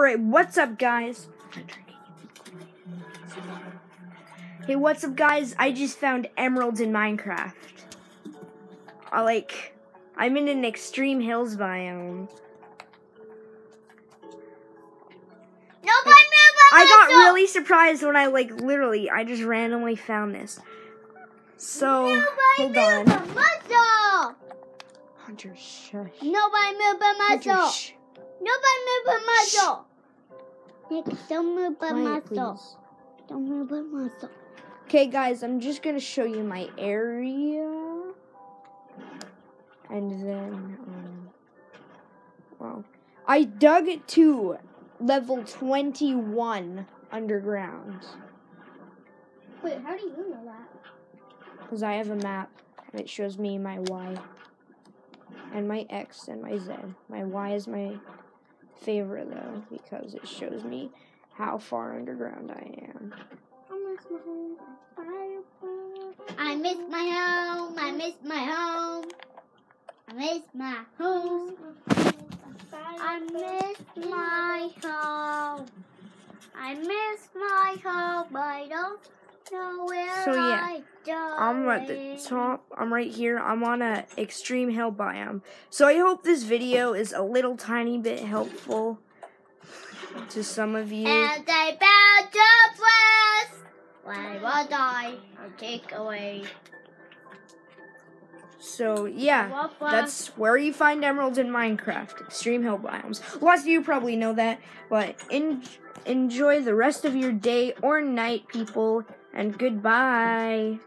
Alright, what's up, guys? Hey, what's up, guys? I just found emeralds in Minecraft. I like, I'm in an extreme hills biome. Nobody move I got muscle. really surprised when I like literally, I just randomly found this. So, Nobody hold move on. a muscle. Hunter, shush. Nobody move a Hunter, muscle. shh. Nobody move a muscle. Nick, don't move Quiet, muscle. please. Don't move a muscle. Okay, guys, I'm just gonna show you my area, and then, um, well, I dug it to level 21 underground Wait, how do you know that? because I have a map and it shows me my Y and my X and my Z. My Y is my favorite though because it shows me how far underground I am. I miss my home. I miss my home. I miss my home. I miss my home. I miss my home. I miss my home. I don't know where So, yeah, I go. I'm at the top. I'm right here. I'm on a extreme hill biome. So I hope this video is a little tiny bit helpful to some of you. And they bound to bless. When will die or take away. So yeah, that's where you find emeralds in Minecraft, extreme hill biomes. Lots of you probably know that, but en- enjoy the rest of your day or night, people, and goodbye.